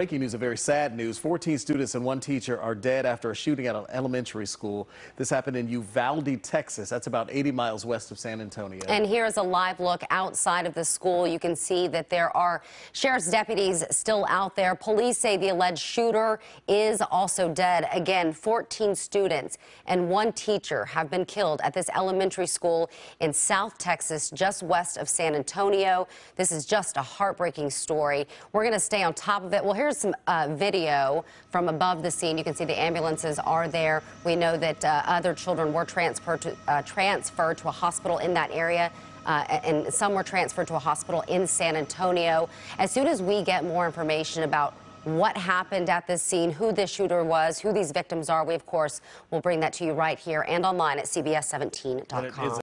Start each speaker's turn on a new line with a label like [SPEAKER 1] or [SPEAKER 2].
[SPEAKER 1] Breaking news, a very sad news. 14 students and one teacher are dead after a shooting at an elementary school. This happened in Uvalde, Texas. That's about 80 miles west of San Antonio.
[SPEAKER 2] And here's a live look outside of the school. You can see that there are sheriff's deputies still out there. Police say the alleged shooter is also dead. Again, 14 students and one teacher have been killed at this elementary school in South Texas, just west of San Antonio. This is just a heartbreaking story. We're going to stay on top of it. Well, here's some uh, video from above the scene. You can see the ambulances are there. We know that uh, other children were transferred to, uh, transferred to a hospital in that area. Uh, and some were transferred to a hospital in San Antonio. As soon as we get more information about what happened at this scene, who this shooter was, who these victims are, we, of course, will bring that to you right here and online at CBS17.com.